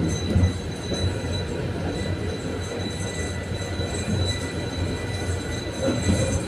Thank you.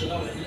Shalom.